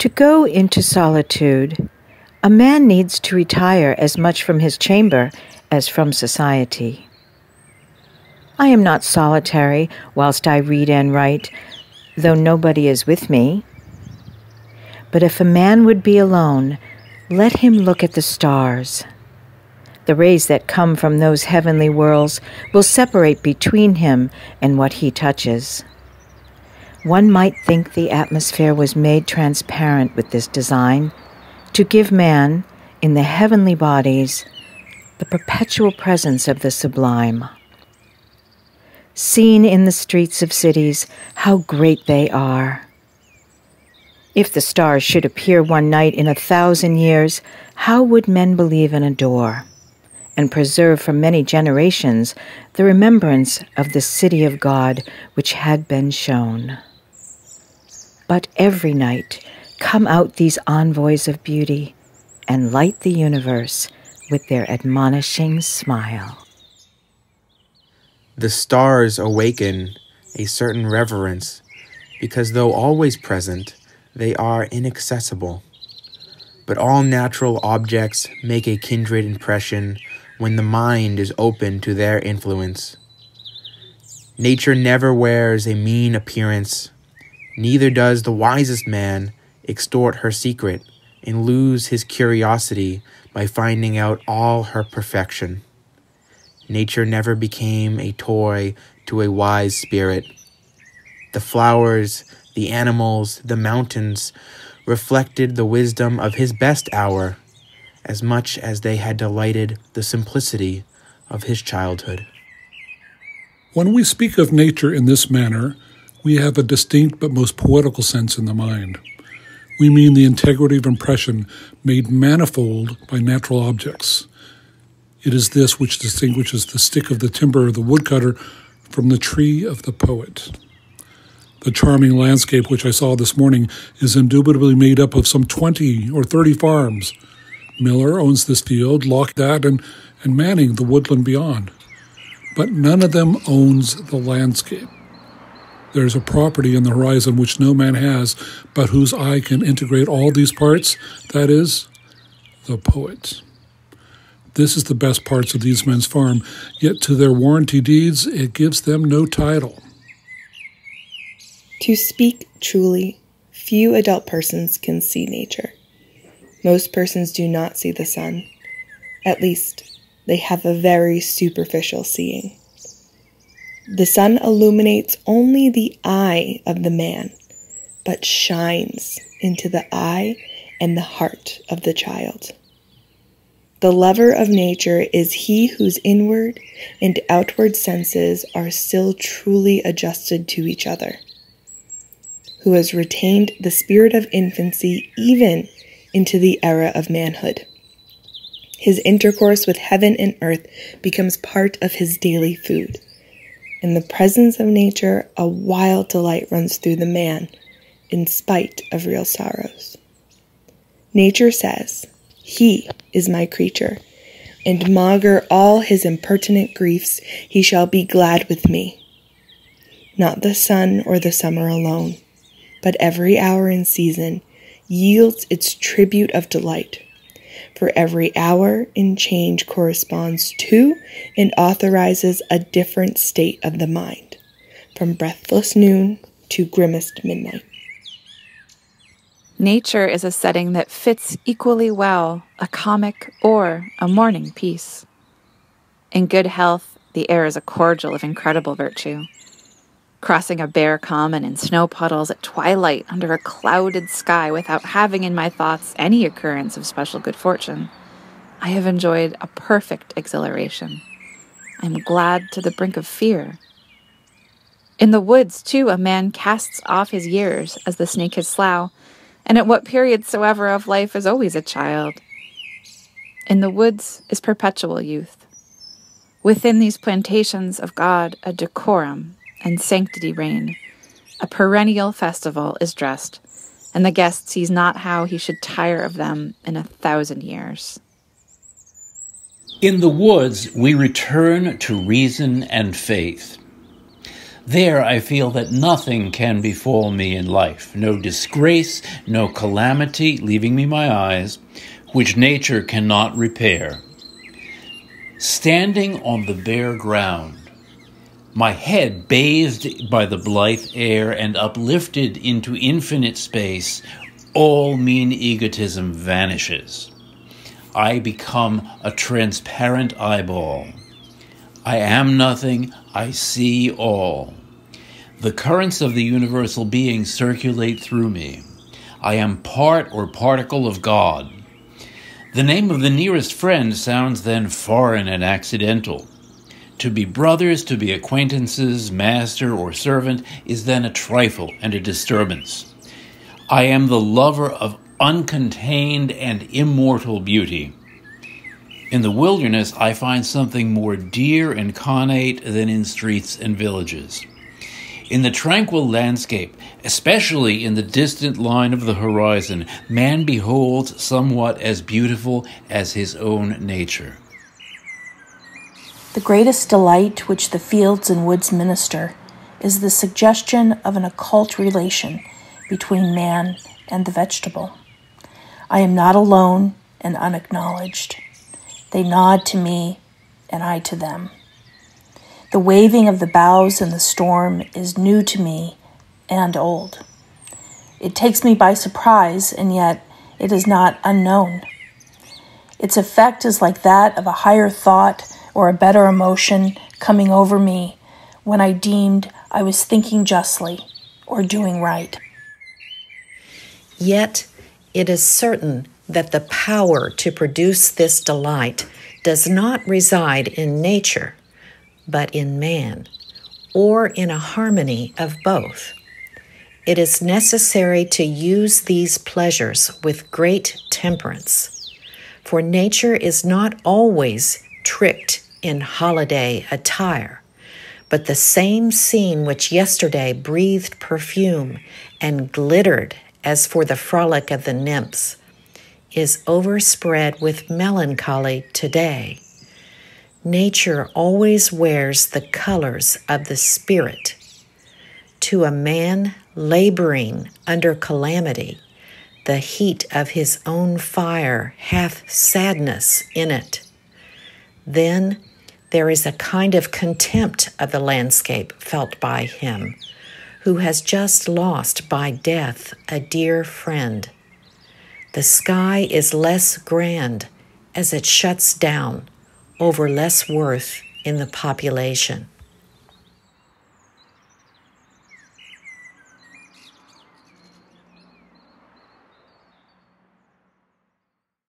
To go into solitude, a man needs to retire as much from his chamber as from society. I am not solitary whilst I read and write, though nobody is with me. But if a man would be alone, let him look at the stars. The rays that come from those heavenly worlds will separate between him and what he touches. One might think the atmosphere was made transparent with this design to give man, in the heavenly bodies, the perpetual presence of the sublime. Seen in the streets of cities, how great they are. If the stars should appear one night in a thousand years, how would men believe and adore, and preserve for many generations the remembrance of the city of God which had been shown? But every night come out these envoys of beauty and light the universe with their admonishing smile. The stars awaken a certain reverence because, though always present, they are inaccessible. But all natural objects make a kindred impression when the mind is open to their influence. Nature never wears a mean appearance Neither does the wisest man extort her secret and lose his curiosity by finding out all her perfection. Nature never became a toy to a wise spirit. The flowers, the animals, the mountains reflected the wisdom of his best hour as much as they had delighted the simplicity of his childhood. When we speak of nature in this manner, we have a distinct but most poetical sense in the mind. We mean the integrity of impression made manifold by natural objects. It is this which distinguishes the stick of the timber of the woodcutter from the tree of the poet. The charming landscape which I saw this morning is indubitably made up of some 20 or 30 farms. Miller owns this field, Locke that, and, and Manning the woodland beyond. But none of them owns the landscape. There is a property in the horizon which no man has, but whose eye can integrate all these parts, that is, the poet. This is the best parts of these men's farm, yet to their warranty deeds it gives them no title. To speak truly, few adult persons can see nature. Most persons do not see the sun. At least, they have a very superficial seeing. The sun illuminates only the eye of the man, but shines into the eye and the heart of the child. The lover of nature is he whose inward and outward senses are still truly adjusted to each other, who has retained the spirit of infancy even into the era of manhood. His intercourse with heaven and earth becomes part of his daily food in the presence of nature, a wild delight runs through the man, in spite of real sorrows. Nature says, He is my creature, and maugre all his impertinent griefs, he shall be glad with me. Not the sun or the summer alone, but every hour and season yields its tribute of delight for every hour in change corresponds to and authorizes a different state of the mind, from breathless noon to grimmest midnight. Nature is a setting that fits equally well a comic or a mourning piece. In good health, the air is a cordial of incredible virtue crossing a bare common in snow puddles at twilight under a clouded sky without having in my thoughts any occurrence of special good fortune. I have enjoyed a perfect exhilaration. I am glad to the brink of fear. In the woods, too, a man casts off his years as the snake his slough, and at what period soever of life is always a child. In the woods is perpetual youth. Within these plantations of God, a decorum and sanctity reign. A perennial festival is dressed, and the guest sees not how he should tire of them in a thousand years. In the woods, we return to reason and faith. There I feel that nothing can befall me in life, no disgrace, no calamity leaving me my eyes, which nature cannot repair. Standing on the bare ground, my head bathed by the blithe air and uplifted into infinite space, all mean egotism vanishes. I become a transparent eyeball. I am nothing, I see all. The currents of the universal being circulate through me. I am part or particle of God. The name of the nearest friend sounds then foreign and accidental. To be brothers, to be acquaintances, master or servant, is then a trifle and a disturbance. I am the lover of uncontained and immortal beauty. In the wilderness, I find something more dear and connate than in streets and villages. In the tranquil landscape, especially in the distant line of the horizon, man beholds somewhat as beautiful as his own nature. The greatest delight which the fields and woods minister is the suggestion of an occult relation between man and the vegetable. I am not alone and unacknowledged. They nod to me, and I to them. The waving of the boughs in the storm is new to me and old. It takes me by surprise, and yet it is not unknown. Its effect is like that of a higher thought or a better emotion coming over me when I deemed I was thinking justly or doing right. Yet it is certain that the power to produce this delight does not reside in nature, but in man, or in a harmony of both. It is necessary to use these pleasures with great temperance, for nature is not always tricked in holiday attire, but the same scene which yesterday breathed perfume and glittered as for the frolic of the nymphs is overspread with melancholy today. Nature always wears the colors of the spirit. To a man laboring under calamity, the heat of his own fire hath sadness in it. Then there is a kind of contempt of the landscape felt by him who has just lost by death a dear friend. The sky is less grand as it shuts down over less worth in the population.